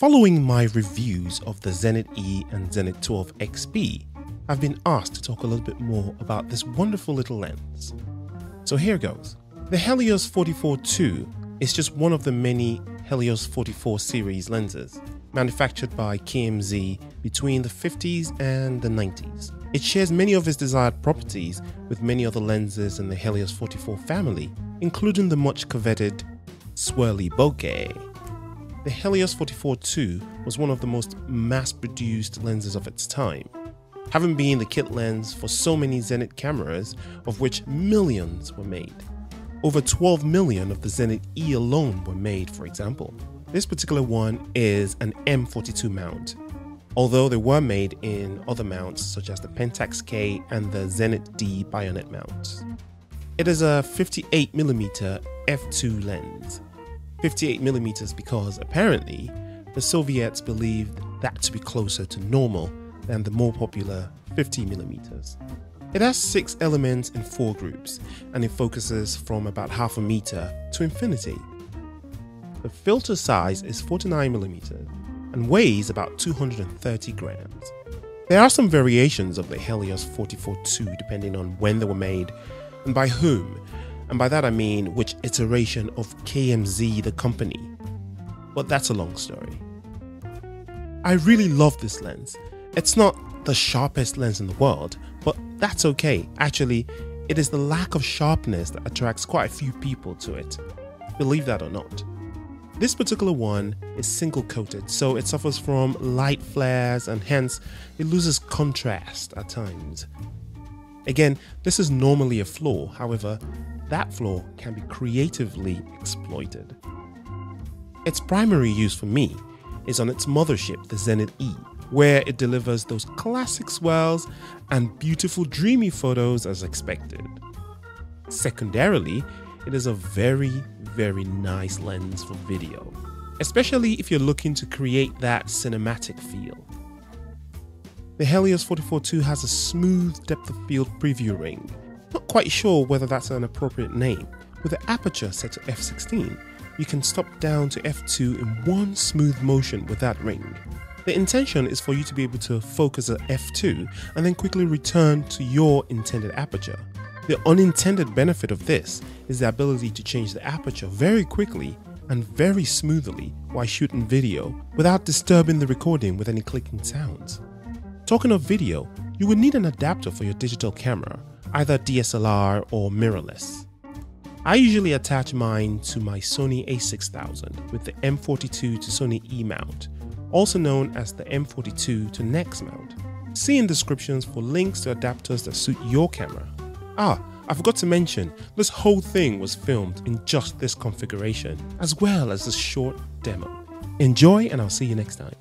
Following my reviews of the Zenit E and Zenit 12 XP, I've been asked to talk a little bit more about this wonderful little lens. So here goes. The Helios 44 II is just one of the many Helios 44 series lenses manufactured by KMZ between the 50s and the 90s. It shares many of its desired properties with many other lenses in the Helios 44 family, including the much coveted swirly bokeh the Helios 44 II was one of the most mass-produced lenses of its time, having been the kit lens for so many Zenit cameras, of which millions were made. Over 12 million of the Zenit E alone were made, for example. This particular one is an M42 mount, although they were made in other mounts such as the Pentax K and the Zenit D bayonet mounts. It is a 58mm f2 lens 58 millimeters because apparently the Soviets believed that to be closer to normal than the more popular 50 millimeters. It has six elements in four groups and it focuses from about half a meter to infinity. The filter size is 49 millimeters and weighs about 230 grams. There are some variations of the Helios 44-2 depending on when they were made and by whom, and by that I mean which iteration of KMZ the company. But that's a long story. I really love this lens. It's not the sharpest lens in the world, but that's okay. Actually, it is the lack of sharpness that attracts quite a few people to it. Believe that or not. This particular one is single coated, so it suffers from light flares and hence it loses contrast at times. Again, this is normally a flaw, however, that flaw can be creatively exploited. Its primary use for me is on its mothership, the Zenit E, where it delivers those classic swirls and beautiful dreamy photos as expected. Secondarily, it is a very, very nice lens for video, especially if you're looking to create that cinematic feel. The Helios 44-2 has a smooth depth of field preview ring quite sure whether that's an appropriate name. With the aperture set to f16, you can stop down to f2 in one smooth motion with that ring. The intention is for you to be able to focus at f2 and then quickly return to your intended aperture. The unintended benefit of this is the ability to change the aperture very quickly and very smoothly while shooting video without disturbing the recording with any clicking sounds. Talking of video, you would need an adapter for your digital camera either DSLR or mirrorless. I usually attach mine to my Sony a6000 with the M42 to Sony E mount, also known as the M42 to NEX mount. See in descriptions for links to adapters that suit your camera. Ah, I forgot to mention, this whole thing was filmed in just this configuration, as well as this short demo. Enjoy and I'll see you next time.